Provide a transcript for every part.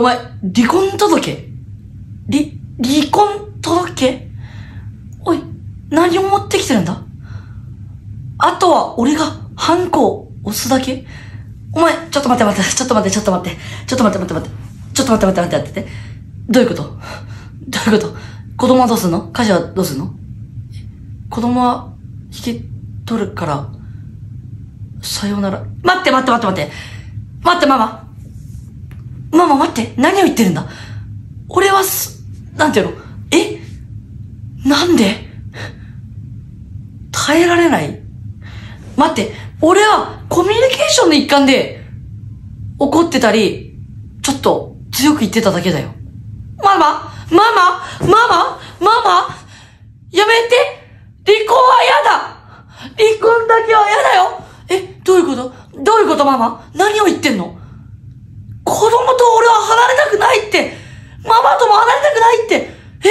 お前、離婚届？離、離婚届？おい、何を持ってきてるんだ？あとは、俺が、ハンコを押すだけ？お前、ちょっと待って待って、ちょっと待って、ちょっと待って、ちょっと待って待って待って、ちょっと待って待って待って待って。どういうこと？どういうこと？子供はどうすんの？家事はどうすんの？子供は引き取るから、さようなら。待って待って待って待って。待ってママ。ママ待って。何を言ってるんだ？俺はす、なんていうの？え？なんで？耐えられない。待って。俺はコミュニケーションの一環で怒ってたり、ちょっと強く言ってただけだよ。ママママママママやめて！離婚は嫌だ！離婚だけは嫌だよ！え、どういうこと？どういうことママ？何を言ってんの？子供と俺は離れたくないって。ママとも離れたくないって。え？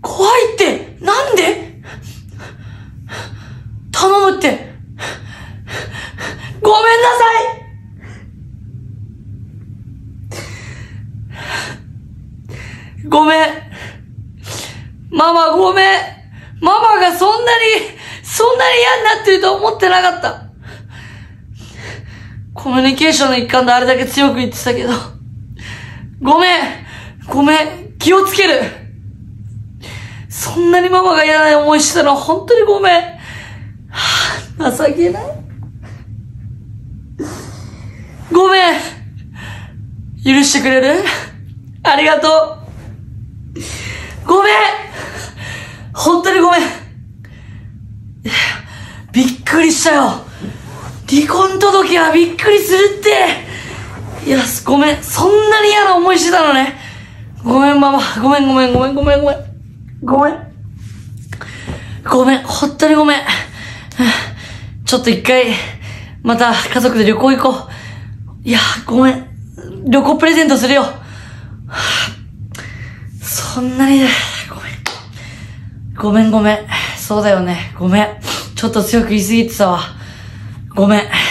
怖いって。なんで？頼むって。ごめんなさい。ごめん。ママごめん。ママがそんなに、そんなに嫌になってると思ってなかった。コミュニケーションの一環であれだけ強く言ってたけど。ごめん。ごめん。気をつける。そんなにママが嫌な思いしてたのは本当にごめん。はあ、情けない。ごめん。許してくれる？ありがとう。ごめん本当にごめんびっくりしたよ離婚届はびっくりするっていや、ごめん。そんなに嫌な思いしてたのね。ごめん、ママ。ごめん、ごめん、ごめん、ごめん、ごめん。ごめん。ごめん、本当にごめん。ちょっと一回、また家族で旅行行こう。いや、ごめん。旅行プレゼントするよ。そんなに、ごめん。ごめんごめん。そうだよね。ごめん。ちょっと強く言い過ぎてたわ。ごめん。